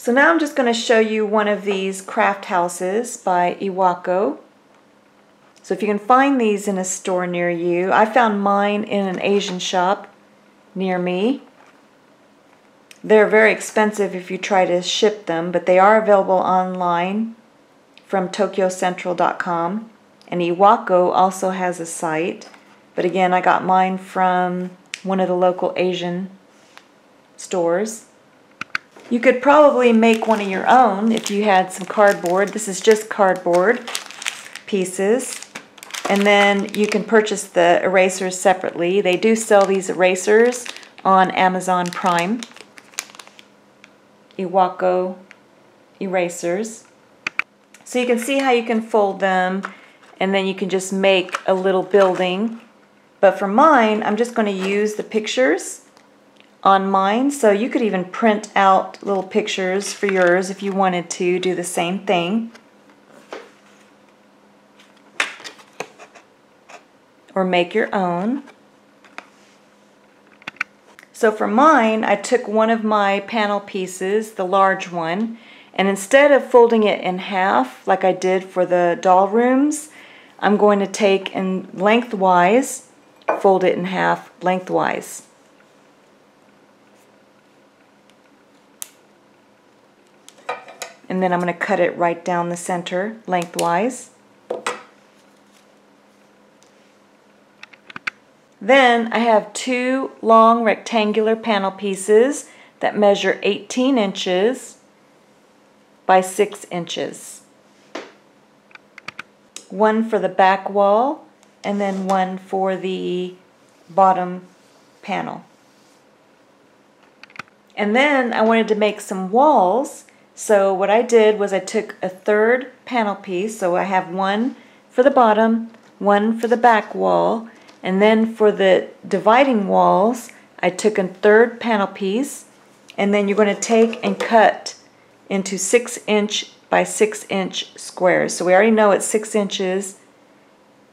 So now I'm just going to show you one of these craft houses by Iwako. So if you can find these in a store near you, I found mine in an Asian shop near me. They're very expensive if you try to ship them, but they are available online from tokyocentral.com. And Iwako also has a site, but again, I got mine from one of the local Asian stores. You could probably make one of your own if you had some cardboard. This is just cardboard pieces. And then you can purchase the erasers separately. They do sell these erasers on Amazon Prime. Iwako erasers. So you can see how you can fold them and then you can just make a little building. But for mine, I'm just going to use the pictures on mine. So you could even print out little pictures for yours if you wanted to do the same thing. Or make your own. So for mine, I took one of my panel pieces, the large one, and instead of folding it in half like I did for the doll rooms, I'm going to take and lengthwise, fold it in half lengthwise. And then I'm going to cut it right down the center lengthwise. Then I have two long rectangular panel pieces that measure 18 inches by 6 inches. One for the back wall and then one for the bottom panel. And then I wanted to make some walls so what I did was I took a third panel piece, so I have one for the bottom, one for the back wall, and then for the dividing walls, I took a third panel piece, and then you're going to take and cut into 6 inch by 6 inch squares. So we already know it's 6 inches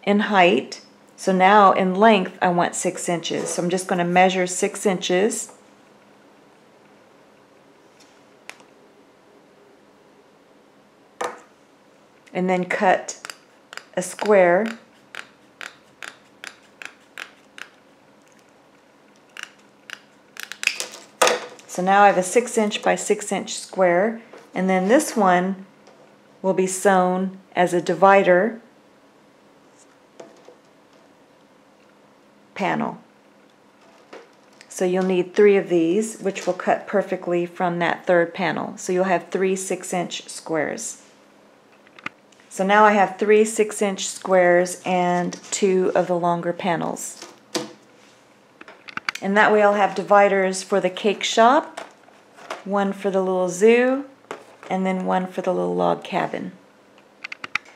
in height, so now in length I want 6 inches. So I'm just going to measure 6 inches and then cut a square So now I have a 6 inch by 6 inch square and then this one will be sewn as a divider panel. So you'll need three of these which will cut perfectly from that third panel. So you'll have three 6 inch squares. So now I have three 6 inch squares and two of the longer panels. And that way I'll have dividers for the cake shop, one for the little zoo, and then one for the little log cabin.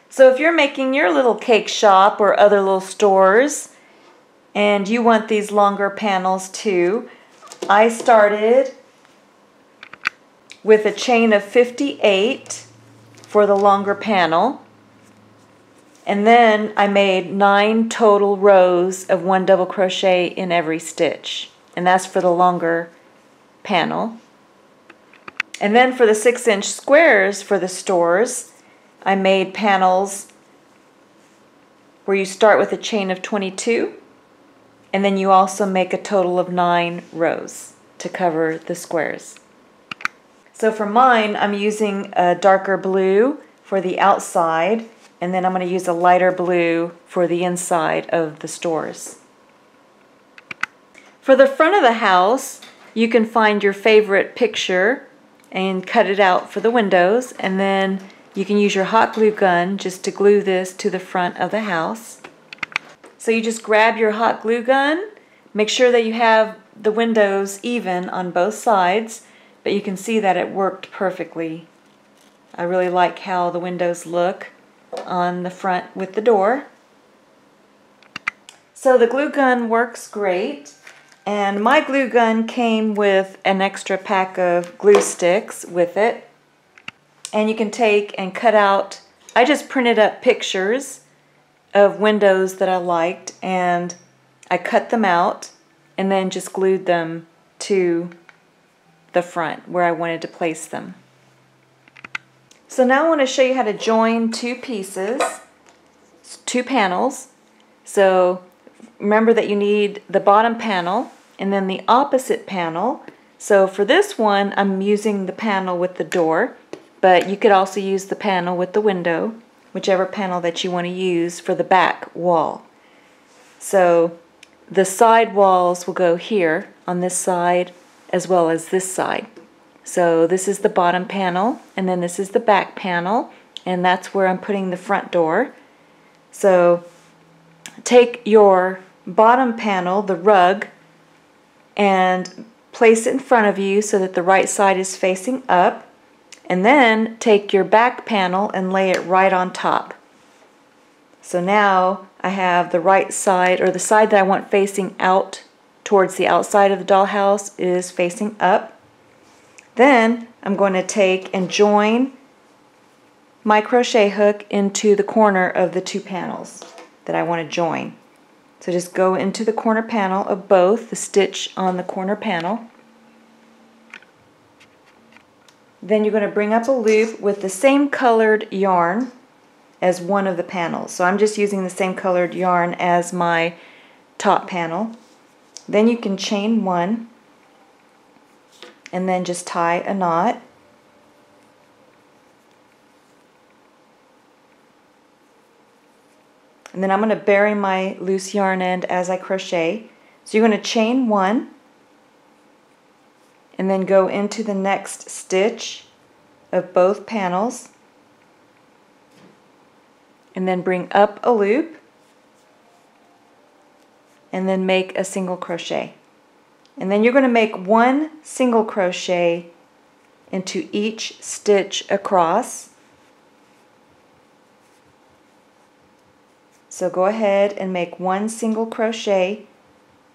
So if you're making your little cake shop or other little stores and you want these longer panels too, I started with a chain of 58 for the longer panel and then I made nine total rows of one double crochet in every stitch. And that's for the longer panel. And then for the six inch squares for the stores, I made panels where you start with a chain of 22 and then you also make a total of nine rows to cover the squares. So for mine, I'm using a darker blue for the outside and then I'm going to use a lighter blue for the inside of the stores. For the front of the house, you can find your favorite picture and cut it out for the windows and then you can use your hot glue gun just to glue this to the front of the house. So you just grab your hot glue gun, make sure that you have the windows even on both sides, but you can see that it worked perfectly. I really like how the windows look on the front with the door. So the glue gun works great. And my glue gun came with an extra pack of glue sticks with it. And you can take and cut out, I just printed up pictures of windows that I liked and I cut them out and then just glued them to the front where I wanted to place them. So now I want to show you how to join two pieces, two panels. So remember that you need the bottom panel and then the opposite panel. So for this one, I'm using the panel with the door, but you could also use the panel with the window, whichever panel that you want to use for the back wall. So the side walls will go here on this side as well as this side. So this is the bottom panel, and then this is the back panel, and that's where I'm putting the front door. So take your bottom panel, the rug, and place it in front of you so that the right side is facing up, and then take your back panel and lay it right on top. So now I have the right side, or the side that I want facing out towards the outside of the dollhouse is facing up. Then I'm going to take and join my crochet hook into the corner of the two panels that I want to join. So just go into the corner panel of both, the stitch on the corner panel. Then you're going to bring up a loop with the same colored yarn as one of the panels. So I'm just using the same colored yarn as my top panel. Then you can chain one and then just tie a knot. And then I'm going to bury my loose yarn end as I crochet. So you're going to chain one and then go into the next stitch of both panels and then bring up a loop and then make a single crochet. And then you're going to make one single crochet into each stitch across. So go ahead and make one single crochet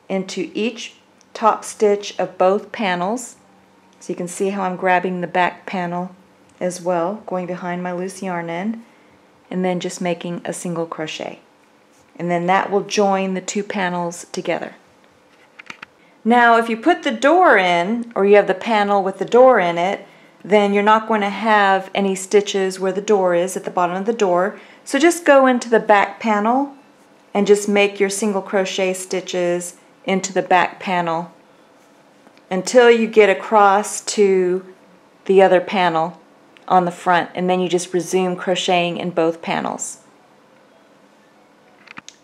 into each top stitch of both panels. So you can see how I'm grabbing the back panel as well, going behind my loose yarn end, and then just making a single crochet. And then that will join the two panels together. Now if you put the door in, or you have the panel with the door in it, then you're not going to have any stitches where the door is at the bottom of the door. So just go into the back panel and just make your single crochet stitches into the back panel until you get across to the other panel on the front and then you just resume crocheting in both panels.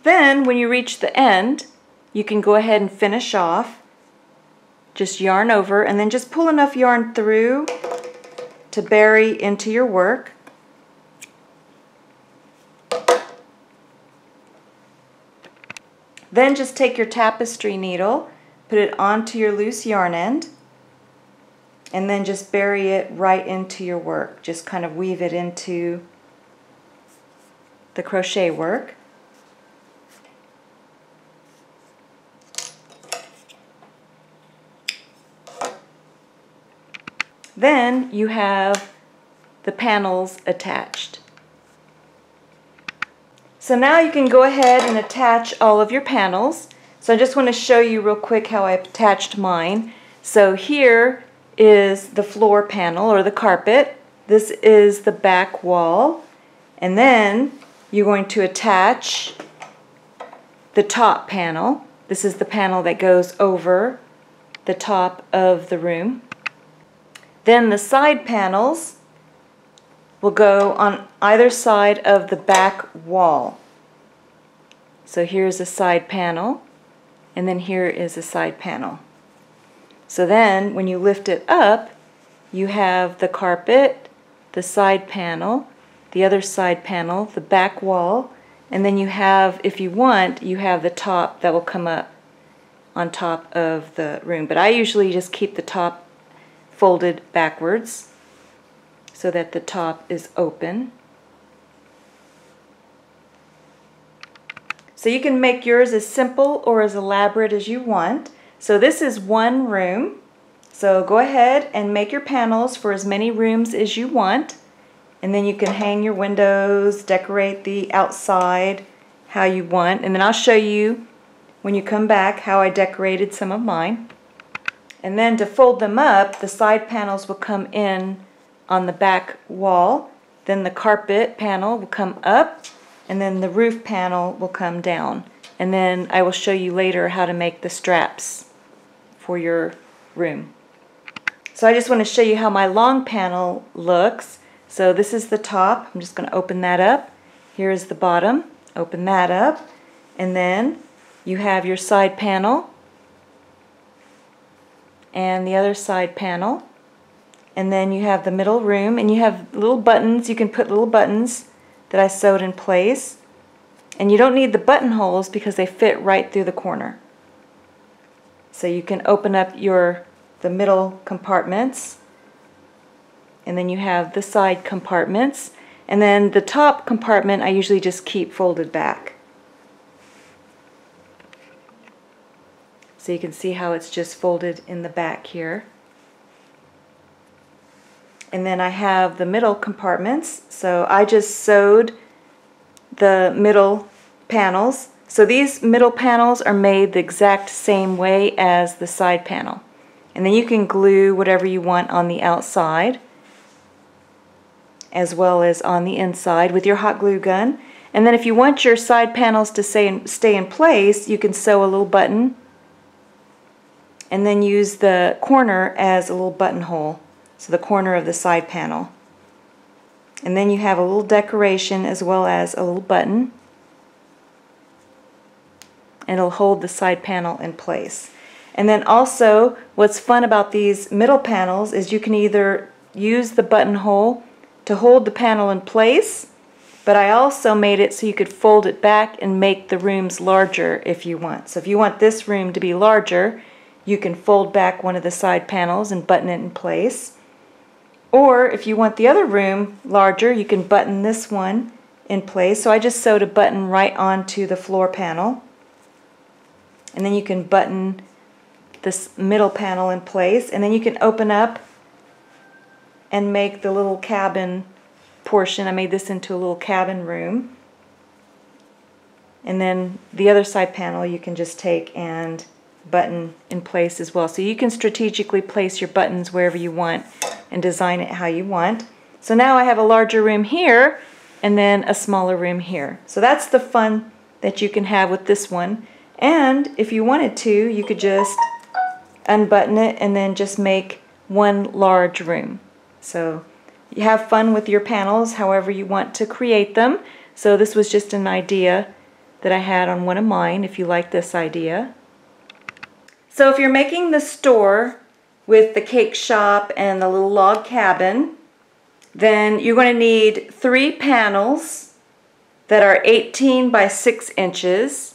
Then when you reach the end you can go ahead and finish off just yarn over and then just pull enough yarn through to bury into your work. Then just take your tapestry needle, put it onto your loose yarn end, and then just bury it right into your work. Just kind of weave it into the crochet work. Then you have the panels attached. So now you can go ahead and attach all of your panels. So I just want to show you real quick how I attached mine. So here is the floor panel or the carpet. This is the back wall. And then you're going to attach the top panel. This is the panel that goes over the top of the room. Then the side panels will go on either side of the back wall. So here's a side panel, and then here is a side panel. So then when you lift it up, you have the carpet, the side panel, the other side panel, the back wall, and then you have, if you want, you have the top that will come up on top of the room. But I usually just keep the top folded backwards so that the top is open. So you can make yours as simple or as elaborate as you want. So this is one room. So go ahead and make your panels for as many rooms as you want. And then you can hang your windows, decorate the outside how you want. And then I'll show you when you come back how I decorated some of mine. And then to fold them up, the side panels will come in on the back wall then the carpet panel will come up, and then the roof panel will come down. And then I will show you later how to make the straps for your room. So I just want to show you how my long panel looks. So this is the top. I'm just going to open that up. Here is the bottom. Open that up. And then you have your side panel and the other side panel. And then you have the middle room and you have little buttons. You can put little buttons that I sewed in place. And you don't need the buttonholes because they fit right through the corner. So you can open up your the middle compartments and then you have the side compartments and then the top compartment I usually just keep folded back. So you can see how it's just folded in the back here. And then I have the middle compartments. So I just sewed the middle panels. So these middle panels are made the exact same way as the side panel. And then you can glue whatever you want on the outside as well as on the inside with your hot glue gun. And then if you want your side panels to stay in, stay in place, you can sew a little button and then use the corner as a little buttonhole, so the corner of the side panel. And then you have a little decoration as well as a little button. And it'll hold the side panel in place. And then also, what's fun about these middle panels is you can either use the buttonhole to hold the panel in place, but I also made it so you could fold it back and make the rooms larger if you want. So if you want this room to be larger, you can fold back one of the side panels and button it in place. Or if you want the other room larger, you can button this one in place. So I just sewed a button right onto the floor panel. And then you can button this middle panel in place. And then you can open up and make the little cabin portion. I made this into a little cabin room. And then the other side panel you can just take and button in place as well. So you can strategically place your buttons wherever you want and design it how you want. So now I have a larger room here and then a smaller room here. So that's the fun that you can have with this one. And if you wanted to, you could just unbutton it and then just make one large room. So you have fun with your panels however you want to create them. So this was just an idea that I had on one of mine if you like this idea. So if you're making the store with the cake shop and the little log cabin, then you're going to need three panels that are 18 by 6 inches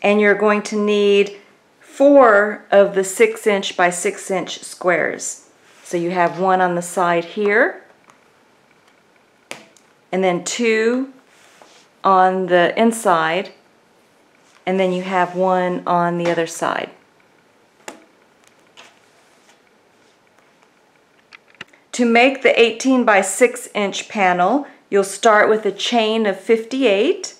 and you're going to need four of the 6 inch by 6 inch squares. So you have one on the side here and then two on the inside and then you have one on the other side. To make the 18 by 6 inch panel, you'll start with a chain of 58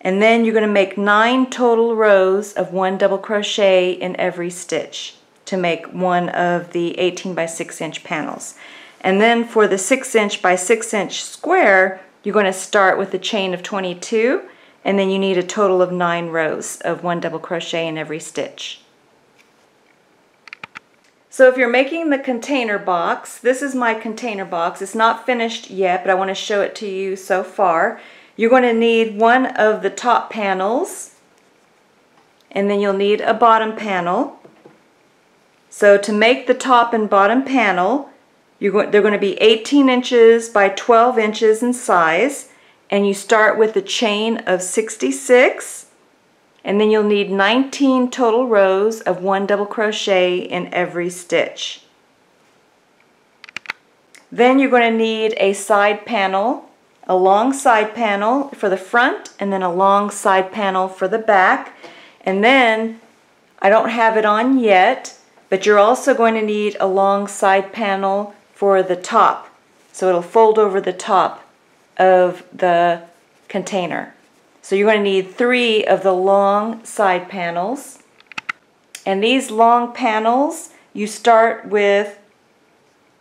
and then you're going to make nine total rows of one double crochet in every stitch to make one of the 18 by 6 inch panels. And then for the 6 inch by 6 inch square, you're going to start with a chain of 22 and then you need a total of nine rows of one double crochet in every stitch. So if you're making the container box, this is my container box. It's not finished yet, but I want to show it to you so far. You're going to need one of the top panels, and then you'll need a bottom panel. So to make the top and bottom panel, you're they're going to be 18 inches by 12 inches in size, and you start with a chain of 66 and then you'll need 19 total rows of one double crochet in every stitch. Then you're going to need a side panel, a long side panel for the front and then a long side panel for the back. And then, I don't have it on yet, but you're also going to need a long side panel for the top. So it'll fold over the top of the container. So you're going to need three of the long side panels. And these long panels, you start with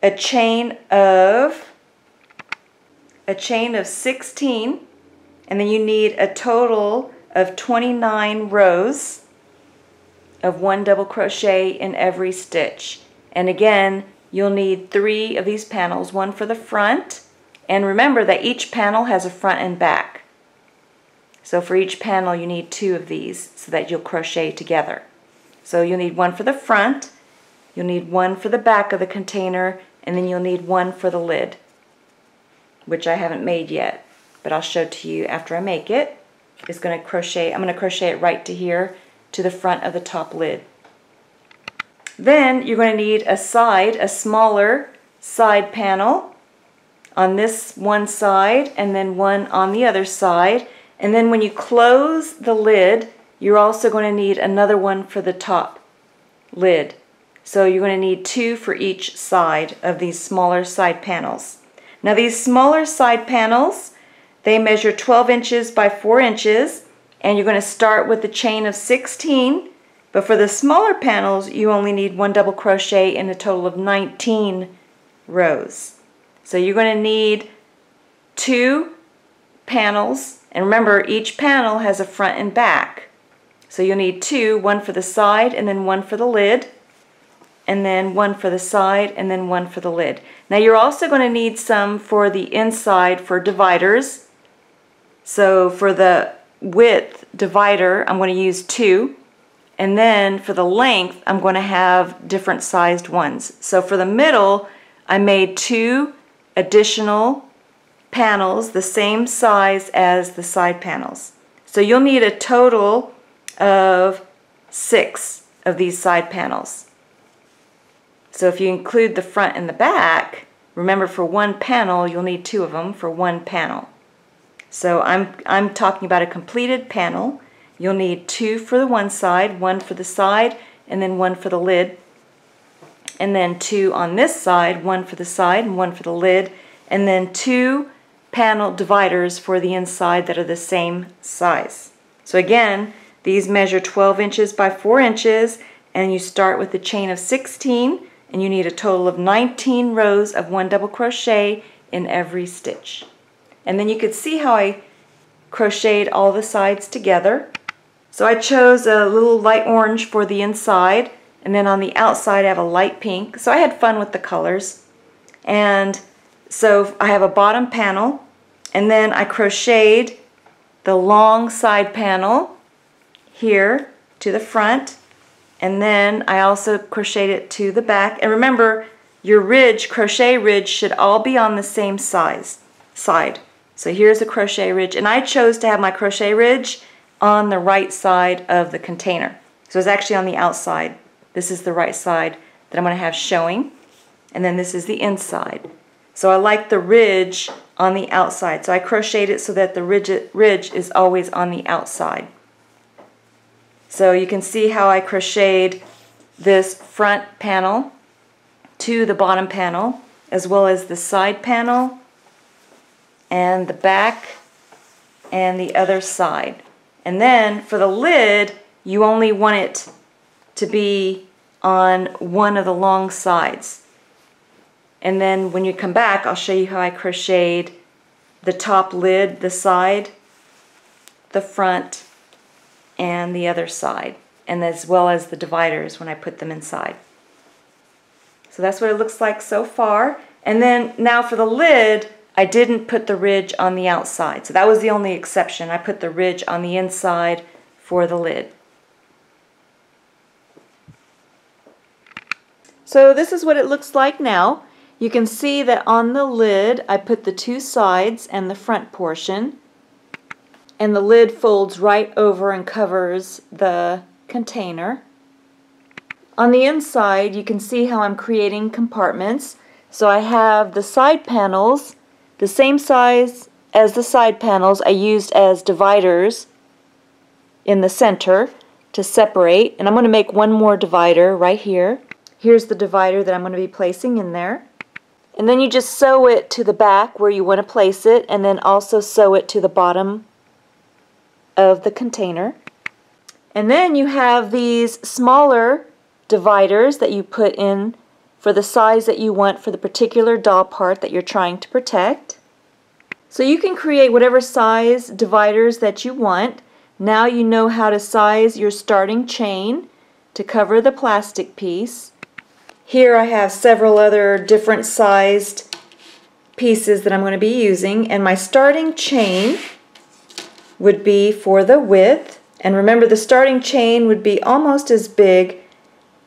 a chain of a chain of 16 and then you need a total of 29 rows of one double crochet in every stitch. And again, you'll need three of these panels, one for the front, and remember that each panel has a front and back. So for each panel you need two of these so that you'll crochet together. So you'll need one for the front, you'll need one for the back of the container, and then you'll need one for the lid, which I haven't made yet, but I'll show to you after I make it. It's going to crochet, I'm going to crochet it right to here to the front of the top lid. Then you're going to need a side, a smaller side panel on this one side and then one on the other side. And then when you close the lid, you're also going to need another one for the top lid. So you're going to need two for each side of these smaller side panels. Now these smaller side panels, they measure 12 inches by 4 inches and you're going to start with a chain of 16 but for the smaller panels you only need one double crochet in a total of 19 rows. So you're going to need two panels and remember each panel has a front and back. So you'll need two, one for the side and then one for the lid and then one for the side and then one for the lid. Now you're also going to need some for the inside for dividers. So for the width divider I'm going to use two and then for the length I'm going to have different sized ones. So for the middle I made two additional panels the same size as the side panels. So you'll need a total of six of these side panels. So if you include the front and the back, remember for one panel you'll need two of them for one panel. So I'm, I'm talking about a completed panel. You'll need two for the one side, one for the side, and then one for the lid. And then two on this side, one for the side and one for the lid. And then two panel dividers for the inside that are the same size. So again, these measure 12 inches by 4 inches and you start with a chain of 16 and you need a total of 19 rows of one double crochet in every stitch. And then you could see how I crocheted all the sides together. So I chose a little light orange for the inside and then on the outside I have a light pink. So I had fun with the colors. And so I have a bottom panel and then I crocheted the long side panel here to the front and then I also crocheted it to the back. And remember, your ridge, crochet ridge, should all be on the same size side. So here's the crochet ridge, and I chose to have my crochet ridge on the right side of the container. So it's actually on the outside. This is the right side that I'm going to have showing, and then this is the inside. So I like the ridge on the outside. So I crocheted it so that the ridge, ridge is always on the outside. So you can see how I crocheted this front panel to the bottom panel as well as the side panel and the back and the other side. And then for the lid, you only want it to be on one of the long sides. And then when you come back, I'll show you how I crocheted the top lid, the side, the front, and the other side, and as well as the dividers when I put them inside. So that's what it looks like so far. And then now for the lid, I didn't put the ridge on the outside. So that was the only exception. I put the ridge on the inside for the lid. So this is what it looks like now. You can see that on the lid I put the two sides and the front portion and the lid folds right over and covers the container. On the inside you can see how I'm creating compartments. So I have the side panels the same size as the side panels I used as dividers in the center to separate and I'm going to make one more divider right here. Here's the divider that I'm going to be placing in there. And then you just sew it to the back where you want to place it and then also sew it to the bottom of the container. And then you have these smaller dividers that you put in for the size that you want for the particular doll part that you're trying to protect. So you can create whatever size dividers that you want. Now you know how to size your starting chain to cover the plastic piece. Here I have several other different sized pieces that I'm going to be using and my starting chain would be for the width and remember the starting chain would be almost as big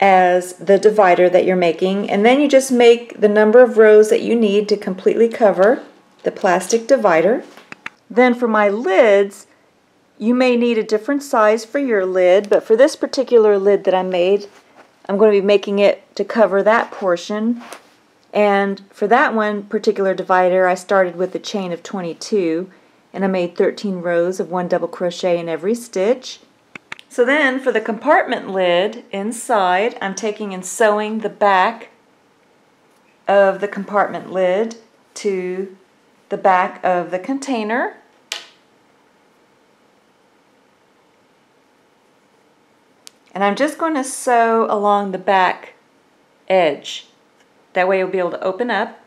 as the divider that you're making and then you just make the number of rows that you need to completely cover the plastic divider. Then for my lids, you may need a different size for your lid, but for this particular lid that I made, I'm going to be making it to cover that portion. And for that one particular divider, I started with a chain of 22, and I made 13 rows of one double crochet in every stitch. So then for the compartment lid inside, I'm taking and sewing the back of the compartment lid to the back of the container. And I'm just going to sew along the back edge. That way you'll be able to open up.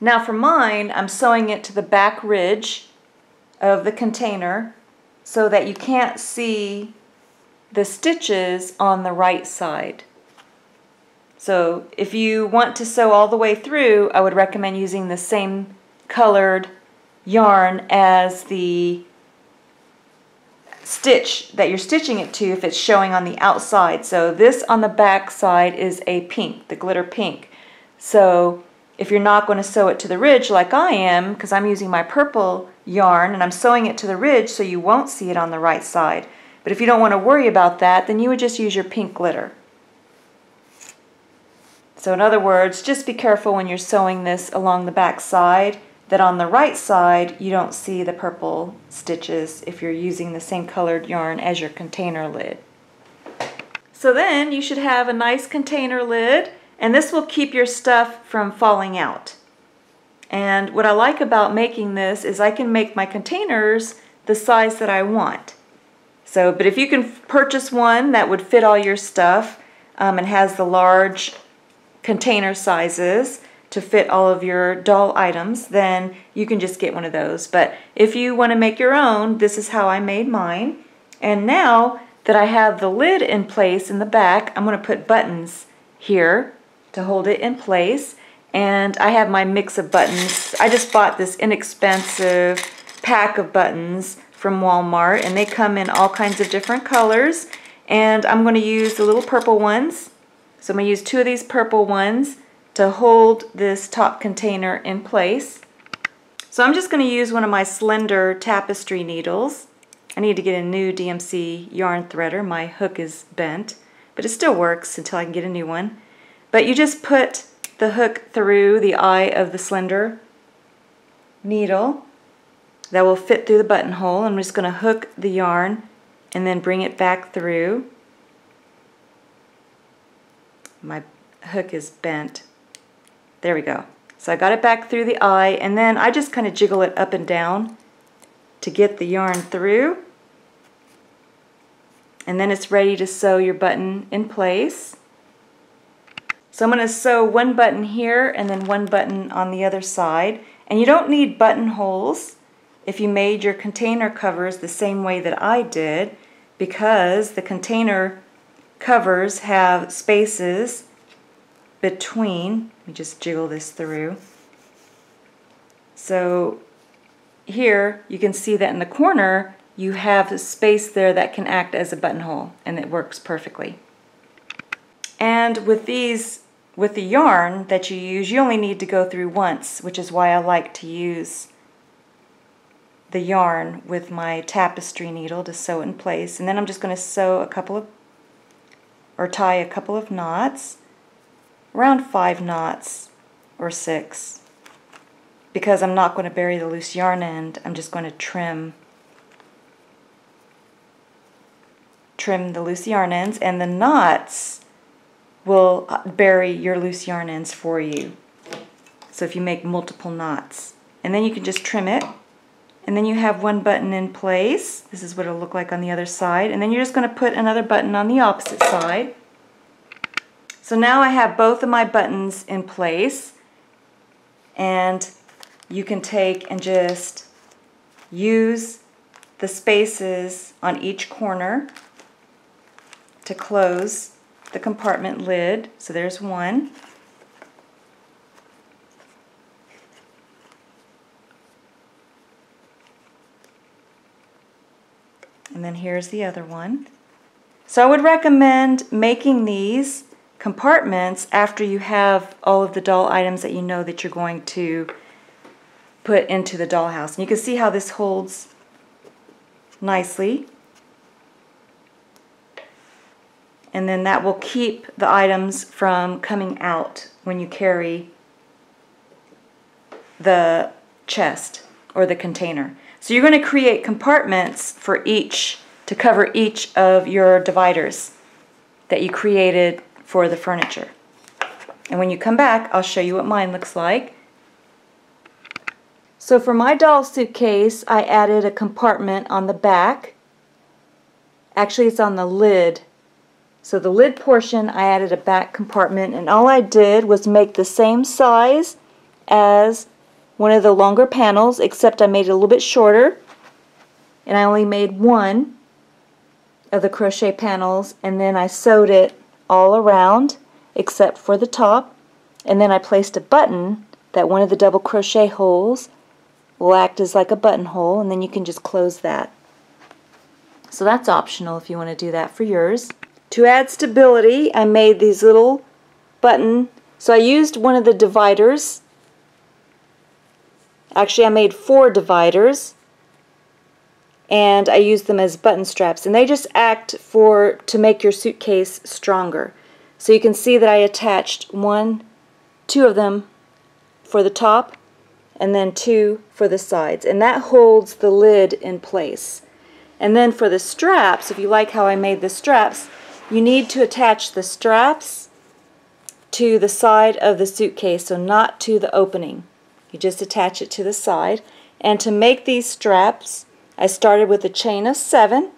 Now for mine, I'm sewing it to the back ridge of the container so that you can't see the stitches on the right side. So if you want to sew all the way through, I would recommend using the same colored yarn as the stitch that you're stitching it to if it's showing on the outside. So this on the back side is a pink, the glitter pink. So if you're not going to sew it to the ridge like I am, because I'm using my purple yarn and I'm sewing it to the ridge so you won't see it on the right side. But if you don't want to worry about that, then you would just use your pink glitter. So in other words, just be careful when you're sewing this along the back side that on the right side you don't see the purple stitches if you're using the same colored yarn as your container lid. So then you should have a nice container lid and this will keep your stuff from falling out. And what I like about making this is I can make my containers the size that I want. So, but if you can purchase one that would fit all your stuff um, and has the large container sizes to fit all of your doll items, then you can just get one of those. But if you want to make your own, this is how I made mine. And now that I have the lid in place in the back, I'm going to put buttons here to hold it in place. And I have my mix of buttons. I just bought this inexpensive pack of buttons from Walmart and they come in all kinds of different colors. And I'm going to use the little purple ones so I'm going to use two of these purple ones to hold this top container in place. So I'm just going to use one of my slender tapestry needles. I need to get a new DMC yarn threader. My hook is bent, but it still works until I can get a new one. But you just put the hook through the eye of the slender needle that will fit through the buttonhole. I'm just going to hook the yarn and then bring it back through my hook is bent. There we go. So I got it back through the eye and then I just kind of jiggle it up and down to get the yarn through. And then it's ready to sew your button in place. So I'm going to sew one button here and then one button on the other side. And you don't need buttonholes if you made your container covers the same way that I did because the container covers have spaces between, let me just jiggle this through. So here you can see that in the corner you have a space there that can act as a buttonhole and it works perfectly. And with these, with the yarn that you use, you only need to go through once, which is why I like to use the yarn with my tapestry needle to sew it in place. And then I'm just going to sew a couple of or tie a couple of knots, around five knots or six. Because I'm not going to bury the loose yarn end, I'm just going to trim trim the loose yarn ends and the knots will uh, bury your loose yarn ends for you. So if you make multiple knots. And then you can just trim it and then you have one button in place. This is what it'll look like on the other side. And then you're just going to put another button on the opposite side. So now I have both of my buttons in place. And you can take and just use the spaces on each corner to close the compartment lid. So there's one. And then here's the other one. So I would recommend making these compartments after you have all of the doll items that you know that you're going to put into the dollhouse. And you can see how this holds nicely. And then that will keep the items from coming out when you carry the chest or the container. So you're going to create compartments for each to cover each of your dividers that you created for the furniture. And when you come back, I'll show you what mine looks like. So for my doll suitcase, I added a compartment on the back. Actually, it's on the lid. So the lid portion, I added a back compartment, and all I did was make the same size as one of the longer panels, except I made it a little bit shorter. And I only made one of the crochet panels, and then I sewed it all around, except for the top. And then I placed a button that one of the double crochet holes will act as like a buttonhole and then you can just close that. So that's optional if you want to do that for yours. To add stability, I made these little button. So I used one of the dividers. Actually, I made four dividers and I use them as button straps and they just act for to make your suitcase stronger. So you can see that I attached one, two of them for the top and then two for the sides. And that holds the lid in place. And then for the straps, if you like how I made the straps, you need to attach the straps to the side of the suitcase, so not to the opening. You just attach it to the side. And to make these straps, I started with a chain of seven,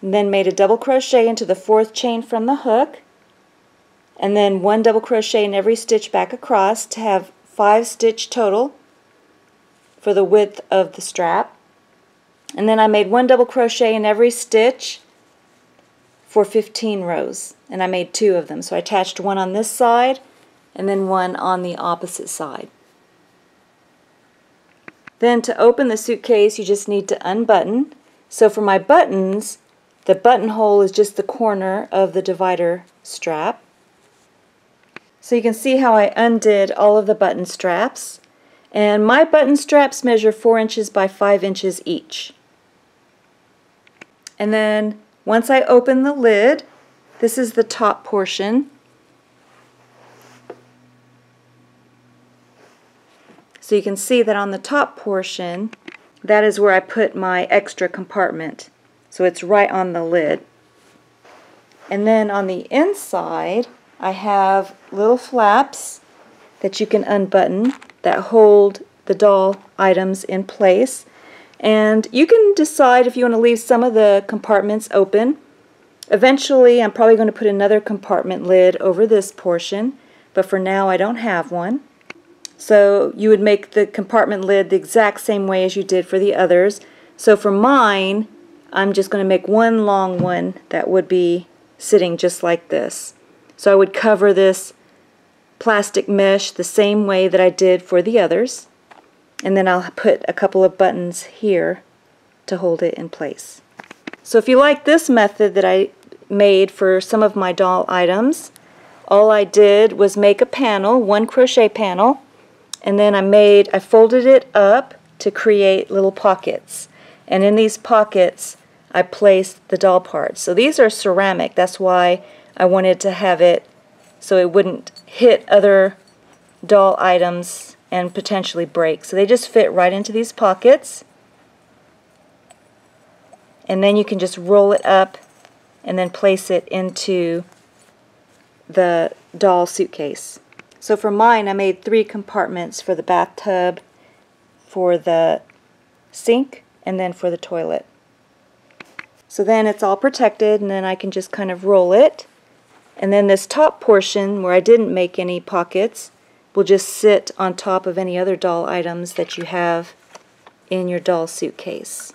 and then made a double crochet into the fourth chain from the hook, and then one double crochet in every stitch back across to have five stitch total for the width of the strap. And then I made one double crochet in every stitch for 15 rows. And I made two of them. So I attached one on this side and then one on the opposite side. Then to open the suitcase, you just need to unbutton. So for my buttons, the buttonhole is just the corner of the divider strap. So you can see how I undid all of the button straps. And my button straps measure 4 inches by 5 inches each. And then once I open the lid, this is the top portion. So you can see that on the top portion, that is where I put my extra compartment. So it's right on the lid. And then on the inside, I have little flaps that you can unbutton that hold the doll items in place. And you can decide if you want to leave some of the compartments open. Eventually, I'm probably going to put another compartment lid over this portion, but for now I don't have one. So you would make the compartment lid the exact same way as you did for the others. So for mine, I'm just going to make one long one that would be sitting just like this. So I would cover this plastic mesh the same way that I did for the others. And then I'll put a couple of buttons here to hold it in place. So if you like this method that I made for some of my doll items, all I did was make a panel, one crochet panel, and then I made, I folded it up to create little pockets. And in these pockets, I placed the doll parts. So these are ceramic, that's why I wanted to have it so it wouldn't hit other doll items and potentially break. So they just fit right into these pockets. And then you can just roll it up and then place it into the doll suitcase. So for mine, I made three compartments for the bathtub, for the sink, and then for the toilet. So then it's all protected, and then I can just kind of roll it. And then this top portion, where I didn't make any pockets, will just sit on top of any other doll items that you have in your doll suitcase.